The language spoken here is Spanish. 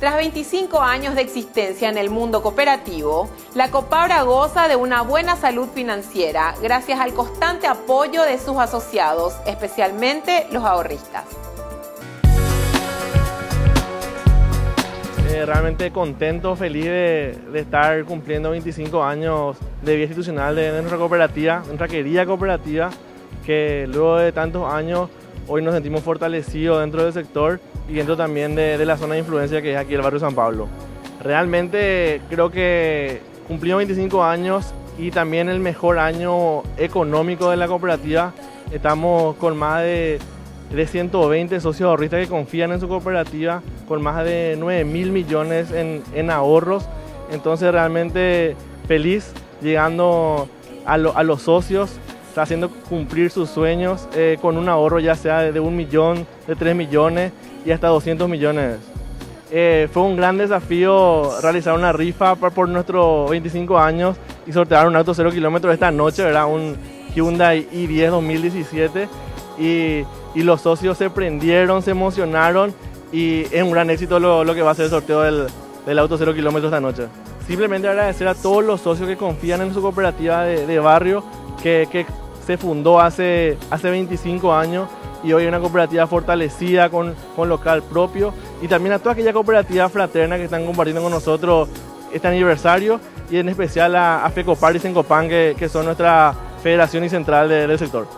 Tras 25 años de existencia en el mundo cooperativo, la Copabra goza de una buena salud financiera gracias al constante apoyo de sus asociados, especialmente los ahorristas. Eh, realmente contento, feliz de, estar cumpliendo 25 años de vida institucional de, nuestra cooperativa, nuestra querida cooperativa, que luego de tantos años hoy nos sentimos fortalecidos dentro del sector y dentro también de, la zona de influencia que es aquí el barrio San Pablo. Realmente creo que cumplimos 25 años y también el mejor año económico de la cooperativa. Estamos con más de, de 120 socios ahorristas que confían en su cooperativa, con más de 9 mil millones en, ahorros. Entonces realmente feliz llegando a los socios está haciendo cumplir sus sueños eh, con un ahorro ya sea de un millón, de tres millones y hasta 200 millones. Eh, fue un gran desafío realizar una rifa por nuestros 25 años y sortear un auto cero kilómetros esta noche, ¿verdad? Un Hyundai i10 2017 y, y, los socios se prendieron, se emocionaron y es un gran éxito lo, lo que va a ser el sorteo del, del auto cero kilómetros esta noche. Simplemente agradecer a todos los socios que confían en su cooperativa de barrio, que, se fundó hace, hace 25 años y hoy es una cooperativa fortalecida con, con local propio y también a toda aquella cooperativa fraterna que están compartiendo con nosotros este aniversario y en especial a, a FECOPAR y SENCOPAN que, que son nuestra federación y central del sector.